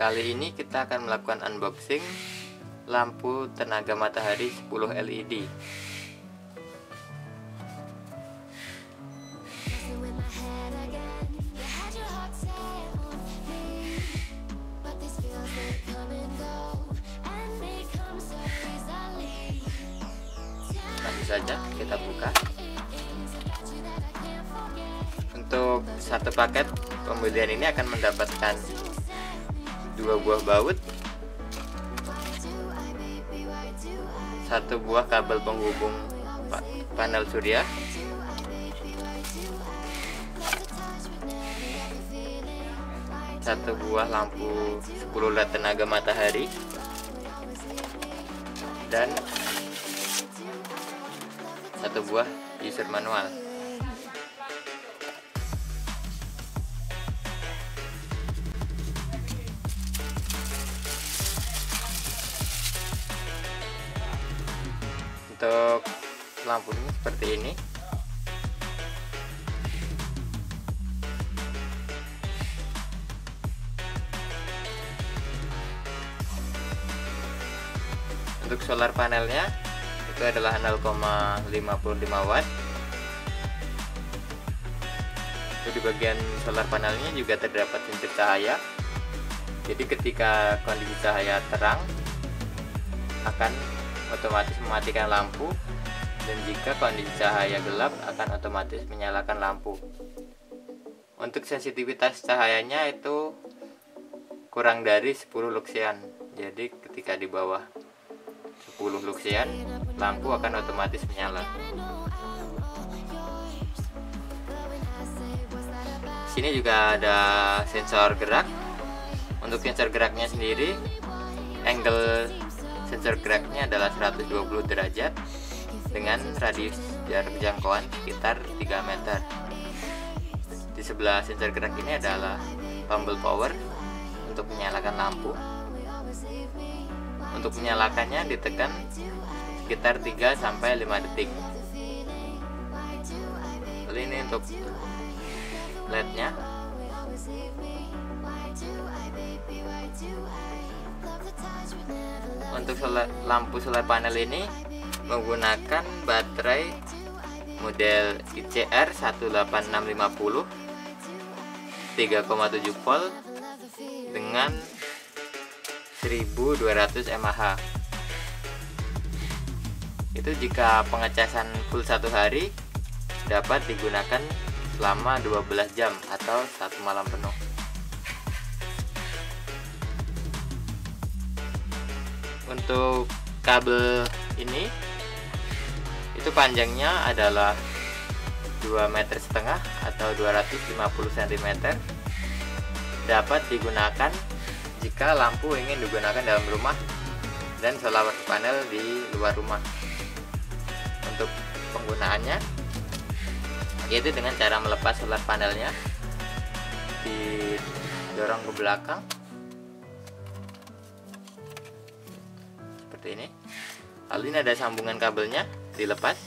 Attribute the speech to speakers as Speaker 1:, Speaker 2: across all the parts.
Speaker 1: Kali ini kita akan melakukan unboxing lampu tenaga matahari 10 LED. Langsung saja kita buka. Untuk satu paket pembelian ini akan mendapatkan dua buah baut, satu buah kabel penghubung panel surya, satu buah lampu 10 led tenaga matahari, dan satu buah user manual. Untuk lampunya seperti ini. Untuk solar panelnya itu adalah 0,55 watt. Di bagian solar panelnya juga terdapat sensor cahaya. Jadi ketika kondisi cahaya terang akan otomatis mematikan lampu dan jika kondisi cahaya gelap akan otomatis menyalakan lampu. Untuk sensitivitas cahayanya itu kurang dari 10 luxian jadi ketika di bawah 10 luxian lampu akan otomatis menyala. Sini juga ada sensor gerak. Untuk sensor geraknya sendiri angle sensor geraknya adalah 120 derajat dengan radius jarak jangkauan sekitar 3 meter. Di sebelah sensor gerak ini adalah tombol power untuk menyalakan lampu. Untuk menyalakannya ditekan sekitar 3 sampai 5 detik. Lalu ini untuk lednya untuk solar, lampu solar panel ini menggunakan baterai model ICR 18650 3,7 volt dengan 1200 mAh itu jika pengecasan full satu hari dapat digunakan selama 12 jam atau satu malam penuh untuk kabel ini. Itu panjangnya adalah 2 meter setengah atau 250 cm dapat digunakan jika lampu ingin digunakan dalam rumah dan solar panel di luar rumah. Untuk penggunaannya yaitu dengan cara melepas solar panelnya didorong ke belakang seperti ini. Lalu ini ada sambungan kabelnya dilepas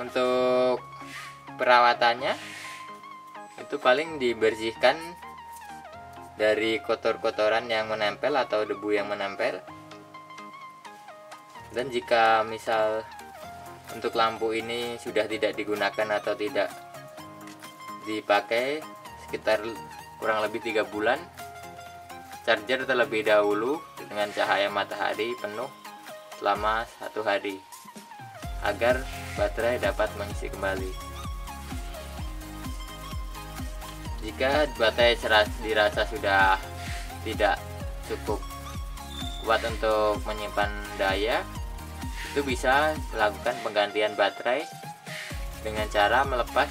Speaker 1: untuk perawatannya itu paling dibersihkan dari kotor-kotoran yang menempel atau debu yang menempel. Dan jika misal untuk lampu ini sudah tidak digunakan atau tidak dipakai sekitar kurang lebih tiga bulan charger terlebih dahulu dengan cahaya matahari penuh selama satu hari agar baterai dapat mengisi kembali. Jika baterai dirasa sudah tidak cukup kuat untuk menyimpan daya, itu bisa melakukan penggantian baterai dengan cara melepas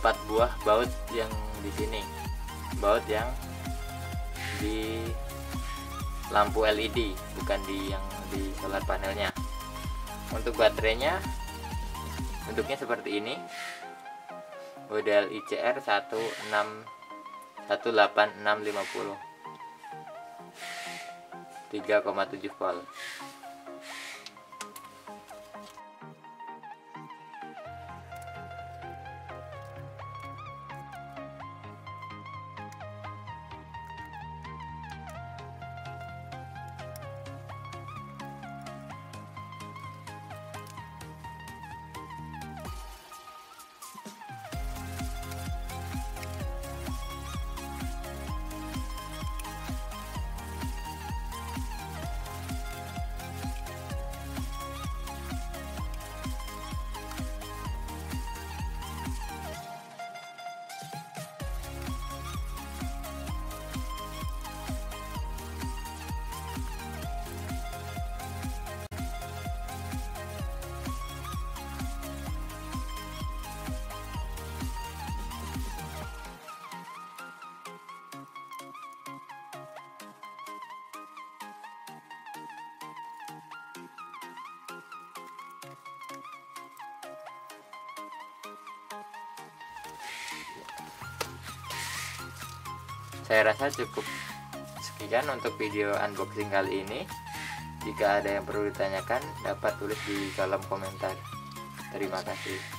Speaker 1: empat buah baut yang di sini, baut yang di lampu LED, bukan di yang di solar panelnya untuk baterainya bentuknya seperti ini. Model ICR 16 18650 3,7 volt saya rasa cukup sekian untuk video unboxing kali ini. Jika ada yang perlu ditanyakan dapat tulis di kolom komentar. Terima kasih